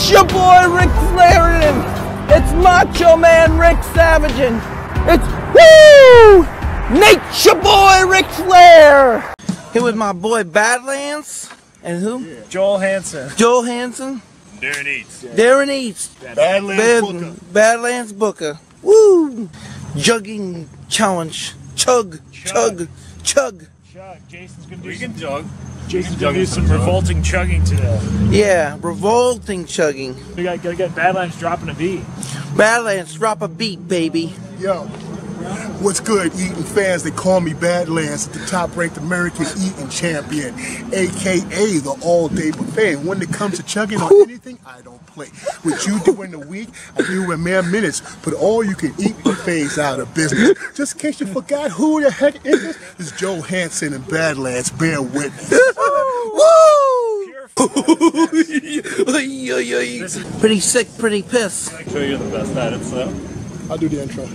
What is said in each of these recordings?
Nature Boy Rick Flarin. It's Macho Man Rick Savagen. It's Woo! Nature Boy Ric Flair. Here with my boy Badlands. And who? Joel Hansen. Joel Hansen. Darren Eats. Darren Eats. Badlands Bad- Booker. Badlands Booker. Woo! Jugging challenge. Chug, chug, chug. Chug. Jason's gonna do We some, can jug. Jason's jug gonna do some some revolting chugging today. Yeah, revolting chugging. We got gotta get Badlands dropping a beat. Badlands, drop a beat, baby. Yo, what's good, eating fans? They call me Badlands, the top-ranked American eating champion, aka the all-day buffet. And when it comes to chugging on anything, I don't play. What you do in the week, I do in mere minutes. But all you can eat buffets out of business. Just in case you forgot who the heck is this, it's Joe Hansen and Badlands. Bear witness. Woo! Pretty sick, pretty pissed. Make sure you're the best at it, so. I'll do the intro.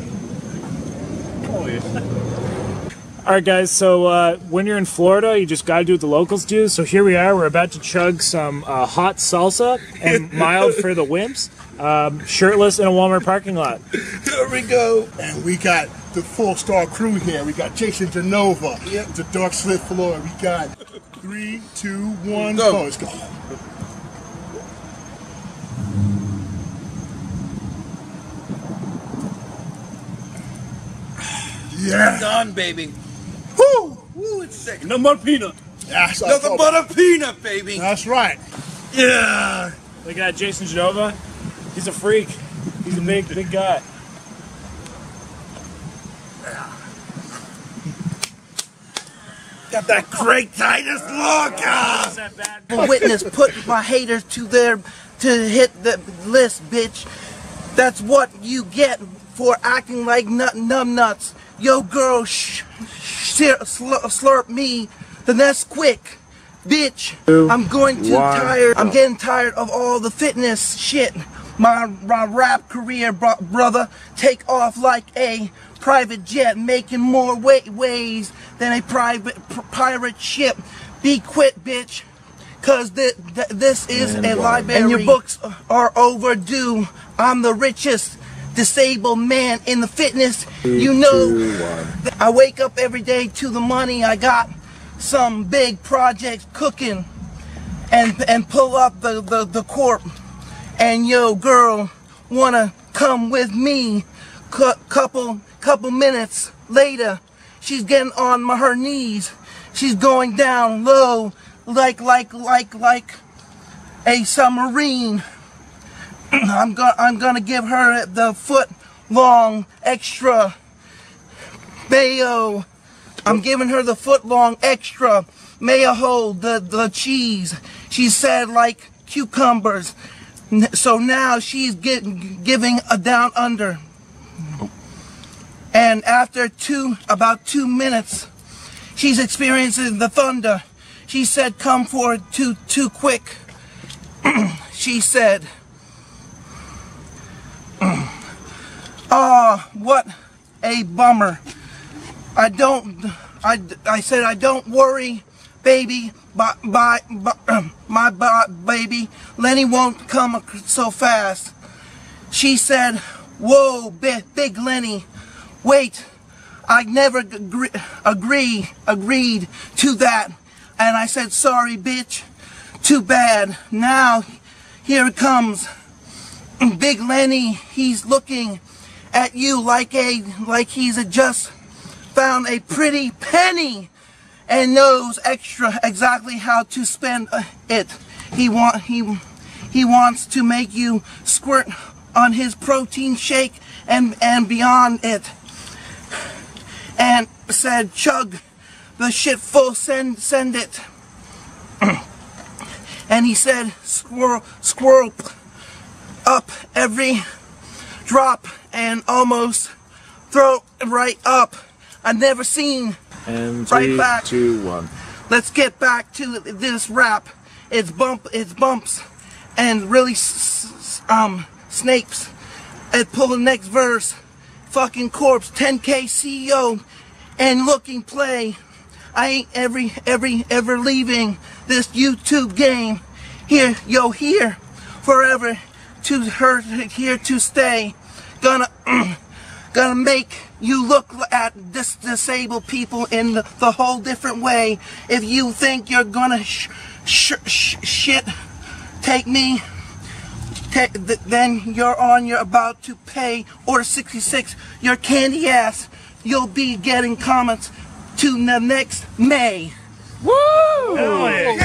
Oh, yeah. All right, guys. So uh, when you're in Florida, you just gotta do what the locals do. So here we are. We're about to chug some uh, hot salsa and mild for the wimps. Um, shirtless in a Walmart parking lot. Here we go. And we got the full star crew here. We got Jason Genova. Yep. The dark slit floor. We got three, two, one, Go. go. Let's go. Yeah. Done, baby. Woo. Woo, it's sick. No more peanut. That's, what I Nothing told but a peanut, baby. That's right. Yeah. Look at Jason Genova. He's a freak. He's a big, big guy. Got that Craig Titus look. ah. Is? Witness put my haters to their to hit the list, bitch. That's what you get for acting like nut numb nuts. Yo, girl, sh- sh- slur- slurp me. The next quick, bitch. I'm going to tired. I'm getting tired of all the fitness shit. My, my rap career, bro- brother, take off like a private jet, making more wa- ways than a private pr- pirate ship. Be quit, bitch. Cause th- th- this is a library. And your books are overdue. I'm the richest disabled man in the fitness. you know, I wake up every day to the money. I got some big projects cooking and and pull up the, the, the corp. And yo, girl, wanna come with me? Cou- couple couple minutes later, she's getting on my, her knees. She's going down low, like like like like a submarine. I'm gonna I'm gonna give her the foot long extra mayo. I'm giving her the foot long extra mayo hold the the cheese. She said like cucumbers. So now she's getting giving a down under. And after two about two minutes, she's experiencing the thunder. She said, "Come forward too too quick." she said. Ah, what a bummer. I don't, I, I said, I don't worry, baby, by, by, by my by, baby. Lenny won't come so fast. She said, whoa, big, big Lenny, wait, I never agree, agree, agreed to that. And I said, sorry, bitch, too bad. Now, here it comes. Big Lenny, he's looking at you like a like he's a just found a pretty penny and knows extra exactly how to spend uh, it. He want he he wants to make you squirt on his protein shake and and beyond it. And said chug the shit full send send it. and he said squirrel squirrel up every drop and almost throw right up. I never seen. And Right back. two, one. Let's get back to this rap. It's bump, it's bumps, and really um snakes. And pull the next verse. Fucking corpse, 10k CEO, and looking play. I ain't every every ever leaving this YouTube game. Here, yo, here, forever, to her here to stay. Gonna gonna make you look at this disabled people in the, the whole different way. If you think you're gonna sh- sh- sh- shit, take me. ta- th- then you're on. You're about to pay order 66. Your candy ass. You'll be getting comments to the next May. Woo! Hell yeah.